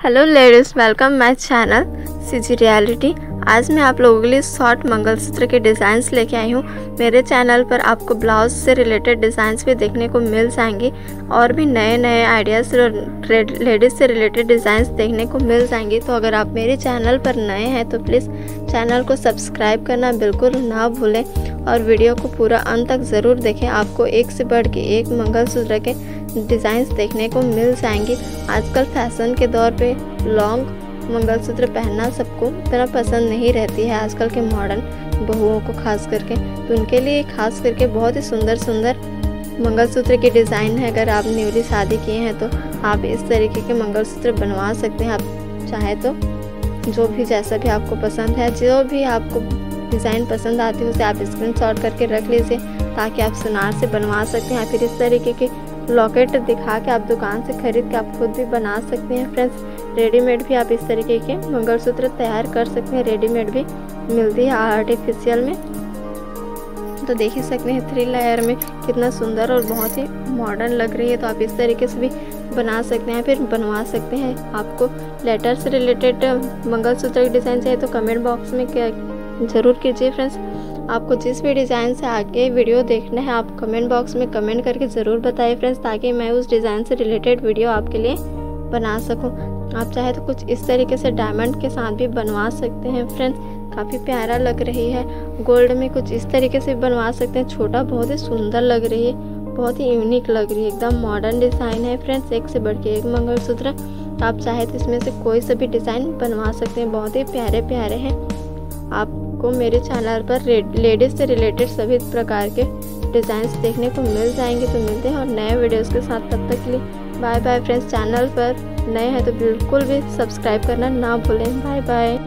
Hello ladies welcome my channel CG reality आज मैं आप लोगों के लिए शॉर्ट मंगलसूत्र के डिज़ाइंस लेके आई हूँ। मेरे चैनल पर आपको ब्लाउज से रिलेटेड डिज़ाइंस भी देखने को मिल जाएँगे और भी नए नए आइडियाज़ लेडीज़ से रिलेटेड डिज़ाइंस देखने को मिल जाएँगे। तो अगर आप मेरे चैनल पर नए हैं तो प्लीज़ चैनल को सब्सक्राइब करना बिल्कुल ना भूलें और वीडियो को पूरा अंत तक ज़रूर देखें। आपको एक से बढ़ के एक मंगलसूत्र के डिज़ाइंस देखने को मिल जाएँगे। आजकल फ़ैशन के दौर पे लॉन्ग मंगलसूत्र पहनना सबको इतना पसंद नहीं रहती है आजकल के मॉडर्न बहुओं को, खास करके। तो उनके लिए खास करके बहुत ही सुंदर सुंदर मंगलसूत्र के डिज़ाइन है। अगर आप न्यूली शादी किए हैं तो आप इस तरीके के मंगलसूत्र बनवा सकते हैं। आप चाहे तो जो भी, जैसा भी आपको पसंद है, जो भी आपको डिज़ाइन पसंद आती है, उसे आप स्क्रीन करके रख लीजिए ताकि आप सुनार से बनवा सकते हैं। फिर इस तरीके के लॉकेट दिखा के आप दुकान से खरीद के आप खुद भी बना सकते हैं फ्रेंड्स रेडीमेड भी आप इस तरीके के मंगलसूत्र तैयार कर सकते हैं। रेडीमेड भी मिलती है आर्टिफिशियल में। तो देख ही सकते हैं थ्री लेयर में कितना सुंदर और बहुत ही मॉडर्न लग रही है। तो आप इस तरीके से भी बना सकते हैं, फिर बनवा सकते हैं। आपको लेटर से रिलेटेड मंगलसूत्र की डिज़ाइन चाहिए तो कमेंट बॉक्स में ज़रूर कीजिए फ्रेंड्स आपको जिस भी डिज़ाइन से आगे वीडियो देखना है, आप कमेंट बॉक्स में कमेंट करके ज़रूर बताइए फ्रेंड्स ताकि मैं उस डिज़ाइन से रिलेटेड वीडियो आपके लिए बना सकूँ। आप चाहे तो कुछ इस तरीके से डायमंड के साथ भी बनवा सकते हैं फ्रेंड्स काफ़ी प्यारा लग रही है। गोल्ड में कुछ इस तरीके से बनवा सकते हैं। छोटा बहुत ही सुंदर लग रही है। बहुत ही यूनिक लग रही है। एकदम मॉडर्न डिज़ाइन है फ्रेंड्स एक से बढ़ के एक मंगलसूत्र। आप चाहे तो इसमें से कोई सा भी डिज़ाइन बनवा सकते हैं। बहुत ही प्यारे प्यारे हैं। आपको मेरे चैनल पर लेडीज़ से रिलेटेड सभी प्रकार के डिज़ाइंस देखने को मिल जाएँगे तो मिलते हैं और नए वीडियोस के साथ। तब तक के लिए बाय बाय फ्रेंड्स चैनल पर नए हैं तो बिल्कुल भी सब्सक्राइब करना ना भूलें। Bye bye